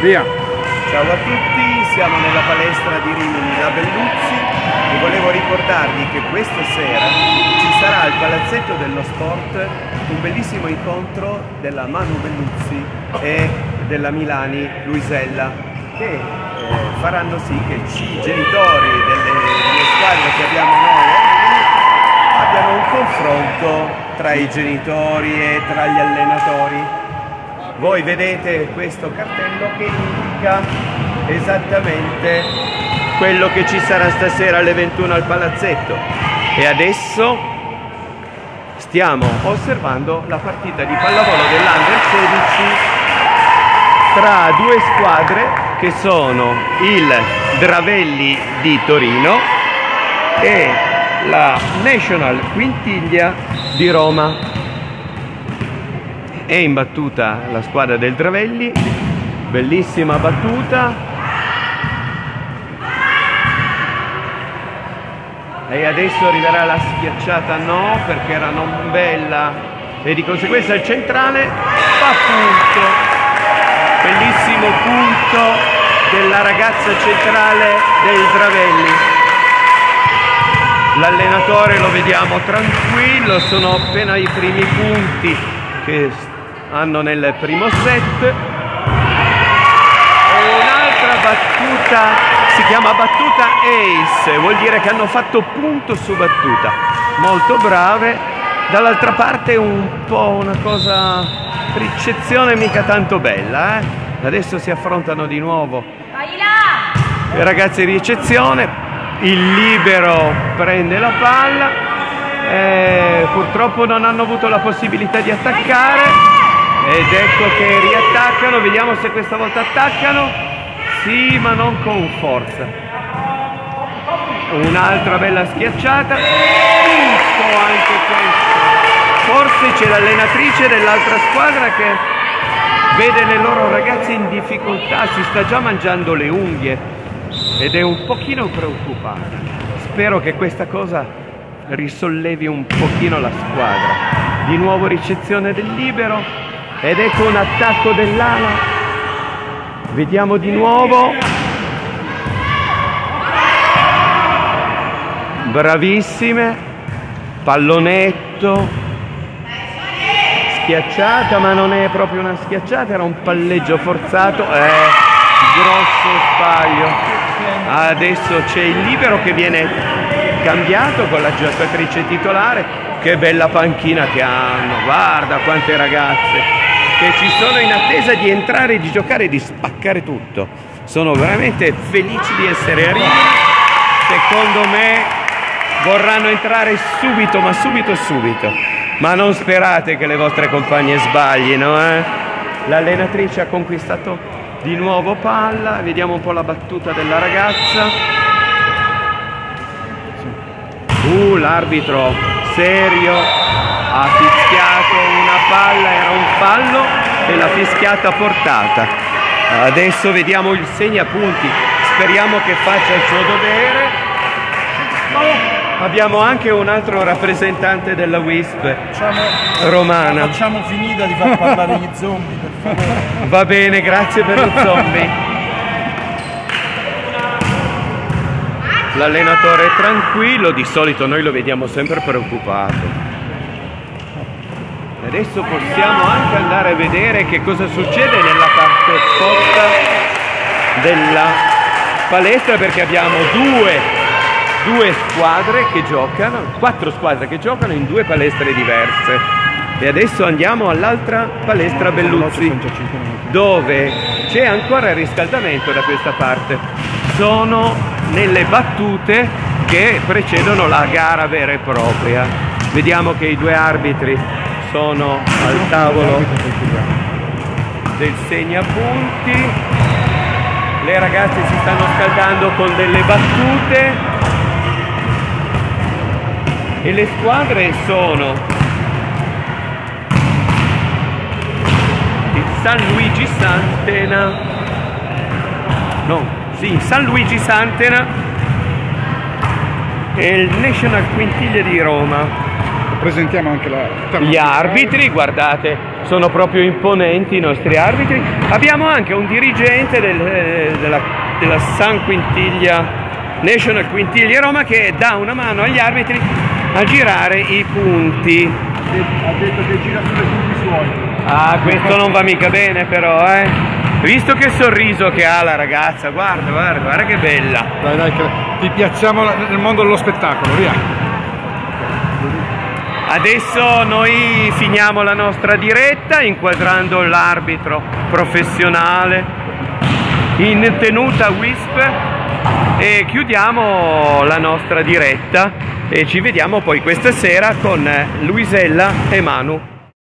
Via. Ciao a tutti, siamo nella palestra di Rimini da Belluzzi e volevo ricordarvi che questa sera ci sarà al Palazzetto dello Sport un bellissimo incontro della Manu Belluzzi e della Milani Luisella che eh, faranno sì che i genitori delle, delle squadre che abbiamo noi abbiano un confronto tra i genitori e tra gli allenatori voi vedete questo cartello che indica esattamente quello che ci sarà stasera alle 21 al palazzetto. E adesso stiamo osservando la partita di pallavolo dell'Under 16 tra due squadre che sono il Dravelli di Torino e la National Quintiglia di Roma è in battuta la squadra del Dravelli. Bellissima battuta. E adesso arriverà la schiacciata no perché era non bella. E di conseguenza il centrale fa punto. Bellissimo punto della ragazza centrale del Dravelli. L'allenatore lo vediamo tranquillo sono appena i primi punti che hanno nel primo set. E un'altra battuta si chiama battuta ace vuol dire che hanno fatto punto su battuta. Molto brave. Dall'altra parte un po' una cosa ricezione mica tanto bella eh? adesso si affrontano di nuovo. Le ragazze di ricezione il libero prende la palla. Eh, purtroppo non hanno avuto la possibilità di attaccare ed ecco che riattaccano vediamo se questa volta attaccano. Sì ma non con forza. Un'altra bella schiacciata. Giusto anche questo. Forse c'è l'allenatrice dell'altra squadra che vede le loro ragazze in difficoltà si sta già mangiando le unghie ed è un pochino preoccupata. Spero che questa cosa risollevi un pochino la squadra. Di nuovo ricezione del libero ed ecco un attacco dell'ala. Vediamo di nuovo. Bravissime. Pallonetto. Schiacciata ma non è proprio una schiacciata era un palleggio forzato. Eh, grosso sbaglio. Adesso c'è il libero che viene cambiato con la giocatrice titolare che bella panchina che hanno guarda quante ragazze che ci sono in attesa di entrare, di giocare e di spaccare tutto. Sono veramente felici di essere a Rimini. Secondo me vorranno entrare subito, ma subito subito. Ma non sperate che le vostre compagne sbaglino, eh? L'allenatrice ha conquistato di nuovo palla, vediamo un po' la battuta della ragazza. Uh, l'arbitro serio ha fischiato una palla, era un fallo e l'ha fischiata portata. Adesso vediamo il segnapunti, speriamo che faccia il suo dovere. Abbiamo anche un altro rappresentante della WISP, facciamo, romana. Facciamo finita di far parlare gli zombie, per favore. Va bene, grazie per lo zombie. L'allenatore è tranquillo, di solito noi lo vediamo sempre preoccupato. Adesso possiamo anche andare a vedere che cosa succede nella parte opposta della palestra perché abbiamo due, due squadre che giocano, quattro squadre che giocano in due palestre diverse. E adesso andiamo all'altra palestra Belluzzi dove c'è ancora il riscaldamento da questa parte. Sono nelle battute che precedono la gara vera e propria. Vediamo che i due arbitri sono al tavolo del segnapunti. Le ragazze si stanno scaldando con delle battute. E le squadre sono il San Luigi Santena. No, sì, San Luigi Santena e il National Quintiglia di Roma presentiamo anche la gli arbitri guardate sono proprio imponenti i nostri arbitri. Abbiamo anche un dirigente del, eh, della, della San Quintiglia, National Quintiglia Roma che dà una mano agli arbitri a girare i punti. Ha detto che gira sulle punti suoi. Ah, questo non va mica bene però, eh. Visto che sorriso che ha la ragazza, guarda, guarda, guarda che bella. Dai, dai, che ti piazziamo nel mondo dello spettacolo, via. Adesso noi finiamo la nostra diretta inquadrando l'arbitro professionale in tenuta WISP e chiudiamo la nostra diretta e ci vediamo poi questa sera con Luisella e Manu.